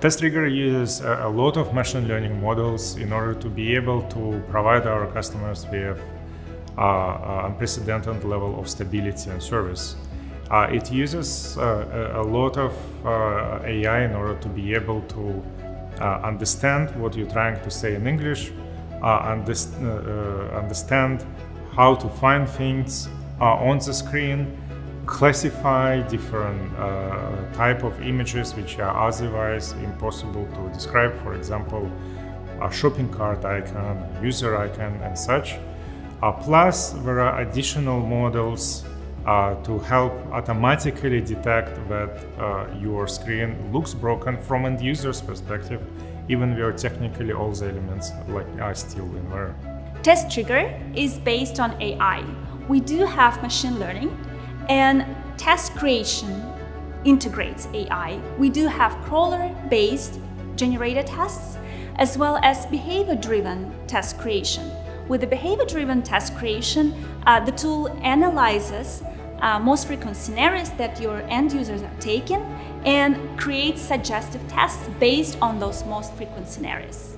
testRigor uses a, lot of machine learning models in order to be able to provide our customers with uh, uh, unprecedented level of stability and service. Uh, it uses uh, a, lot of uh, AI in order to be able to uh, understand what you're trying to say in English, understand how to find things on the screen, classify different uh, type of images which are otherwise impossible to describe. For example, a shopping cart icon, user icon, and such. Uh, plus, there are additional models uh, to help automatically detect that uh, your screen looks broken from end user's perspective, even though technically all the elements like are still in there. testRigor is based on AI. We do have machine learning and test creation integrates AI. We do have crawler-based generated tests as well as behavior-driven test creation. With the behavior-driven test creation, uh, the tool analyzes uh, most frequent scenarios that your end users are taking and creates suggestive tests based on those most frequent scenarios.